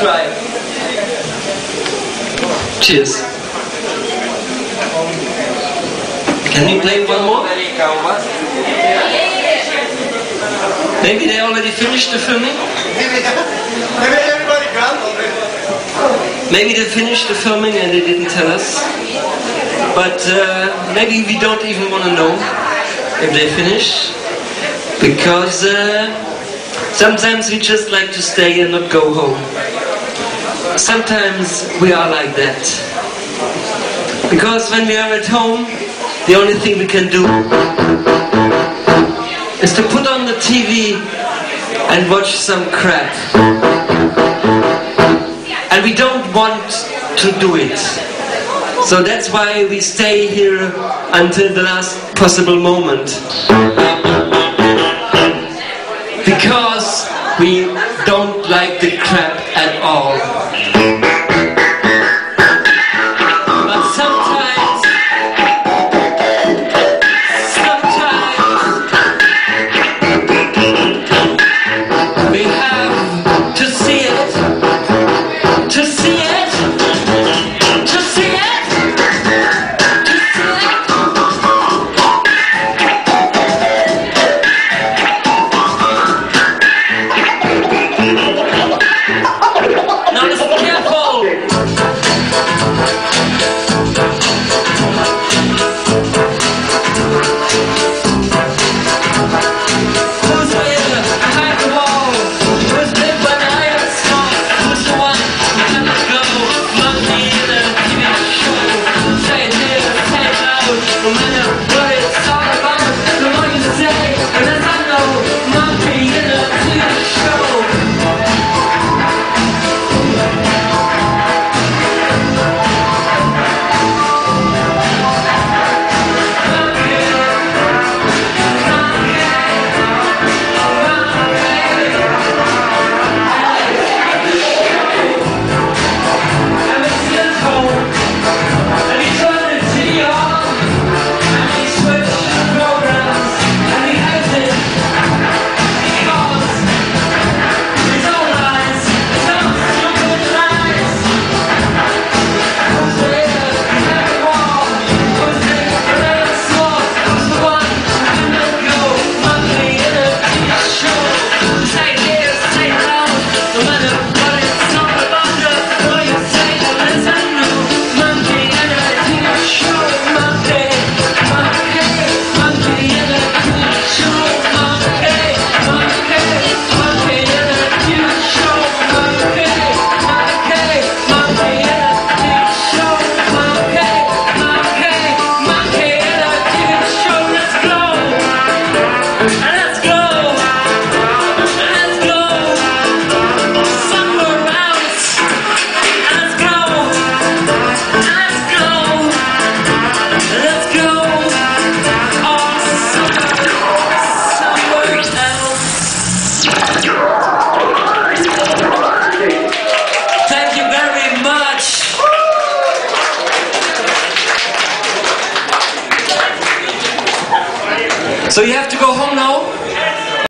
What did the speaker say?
Try. Cheers. Can you play one more? Maybe they already finished the filming? Maybe everybody gone. Maybe they finished the filming and they didn't tell us. But uh, maybe we don't even want to know if they finish. Because uh, sometimes we just like to stay and not go home. Sometimes we are like that. Because when we are at home, the only thing we can do is to put on the TV and watch some crap. And we don't want to do it. So that's why we stay here until the last possible moment. Because we don't like the crap at all. So you have to go home now.